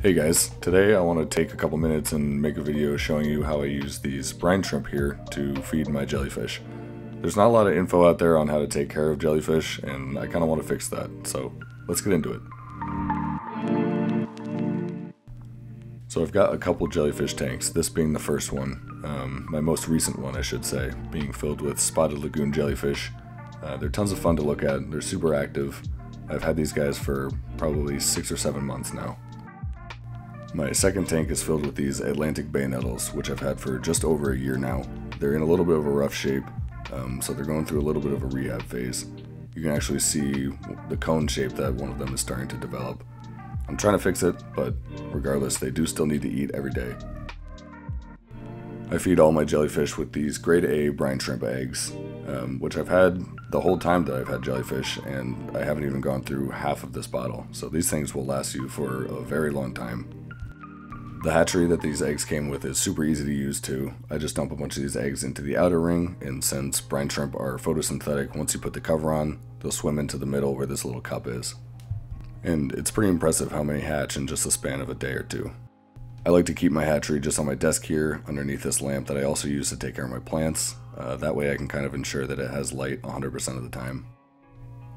Hey guys, today I want to take a couple minutes and make a video showing you how I use these brine shrimp here to feed my jellyfish. There's not a lot of info out there on how to take care of jellyfish and I kind of want to fix that, so let's get into it. So I've got a couple jellyfish tanks, this being the first one, um, my most recent one I should say, being filled with spotted lagoon jellyfish. Uh, they're tons of fun to look at, they're super active. I've had these guys for probably six or seven months now. My second tank is filled with these Atlantic Bay nettles, which I've had for just over a year now. They're in a little bit of a rough shape, um, so they're going through a little bit of a rehab phase. You can actually see the cone shape that one of them is starting to develop. I'm trying to fix it, but regardless, they do still need to eat every day. I feed all my jellyfish with these grade A brine shrimp eggs, um, which I've had the whole time that I've had jellyfish, and I haven't even gone through half of this bottle. So these things will last you for a very long time. The hatchery that these eggs came with is super easy to use too. I just dump a bunch of these eggs into the outer ring, and since brine shrimp are photosynthetic, once you put the cover on, they'll swim into the middle where this little cup is. And it's pretty impressive how many hatch in just a span of a day or two. I like to keep my hatchery just on my desk here, underneath this lamp that I also use to take care of my plants. Uh, that way I can kind of ensure that it has light 100% of the time.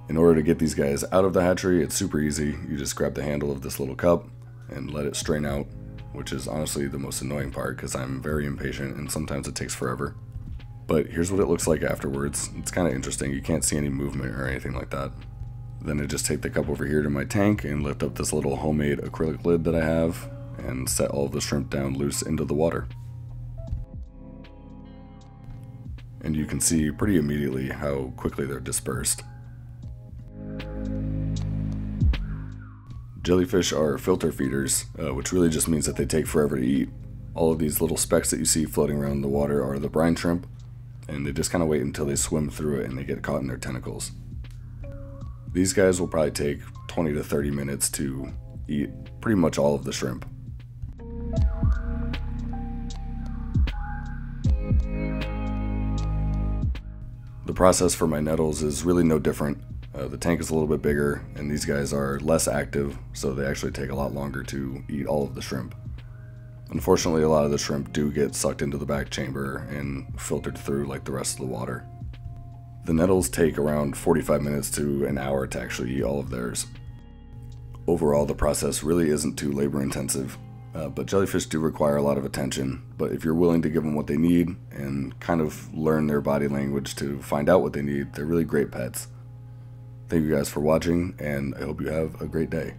In order to get these guys out of the hatchery, it's super easy. You just grab the handle of this little cup and let it strain out which is honestly the most annoying part because I'm very impatient and sometimes it takes forever. But here's what it looks like afterwards. It's kind of interesting. You can't see any movement or anything like that. Then I just take the cup over here to my tank and lift up this little homemade acrylic lid that I have and set all the shrimp down loose into the water. And you can see pretty immediately how quickly they're dispersed. Jellyfish are filter feeders, uh, which really just means that they take forever to eat. All of these little specks that you see floating around in the water are the brine shrimp, and they just kind of wait until they swim through it and they get caught in their tentacles. These guys will probably take 20 to 30 minutes to eat pretty much all of the shrimp. The process for my nettles is really no different. Uh, the tank is a little bit bigger, and these guys are less active, so they actually take a lot longer to eat all of the shrimp. Unfortunately, a lot of the shrimp do get sucked into the back chamber and filtered through like the rest of the water. The nettles take around 45 minutes to an hour to actually eat all of theirs. Overall, the process really isn't too labor intensive, uh, but jellyfish do require a lot of attention. But if you're willing to give them what they need and kind of learn their body language to find out what they need, they're really great pets. Thank you guys for watching, and I hope you have a great day.